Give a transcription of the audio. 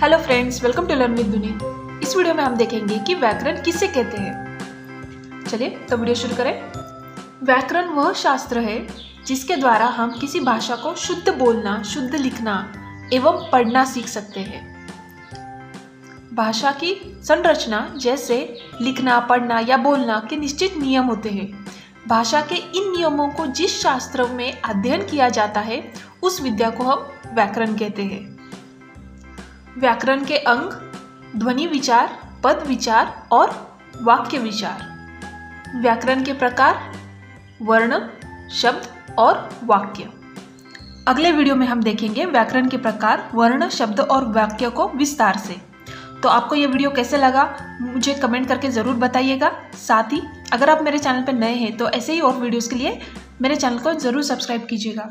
Hello friends welcome to learn with इस video में हम देखेंगे कि व्याकरण किसे कहते हैं। चलिए तो वीडियो शुरू करें। व्याकरण वह शास्त्र है जिसके द्वारा हम किसी भाषा को शुद्ध बोलना, शुद्ध लिखना एवं पढ़ना सीख सकते हैं। भाषा की संरचना जैसे लिखना, पढ़ना या बोलना के निश्चित नियम होते हैं। भाषा के इन नियमों को जिस शास्त्र में अध्ययन किया जाता है, उस विद्या को हम व्याकरण कहते हैं। व्याकरण के अंग, ध्वनि विचार, पद विचार और वाक्य विचार। व्याकरण के प्रकार, वर्ण, शब्द और वाक्य। अगले वीडियो में हम देखेंगे व्याकरण के प्रकार, वर्ण, शब्द और वाक्य को विस्तार से। तो आपको ये वीडियो कैसे लगा, मुझे कमेंट करके ज़रूर बताइएगा। साथ ही, अगर आप मेरे चैनल पर नए हैं तो ऐसे ही और वीडियोस के लिए मेरे चैनल को ज़रूर सब्सक्राइब कीजिएगा।